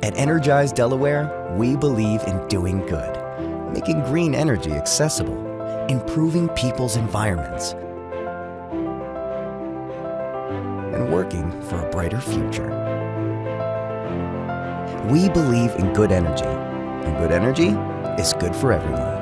At Energize Delaware, we believe in doing good, making green energy accessible, improving people's environments, and working for a brighter future. We believe in good energy, and good energy is good for everyone.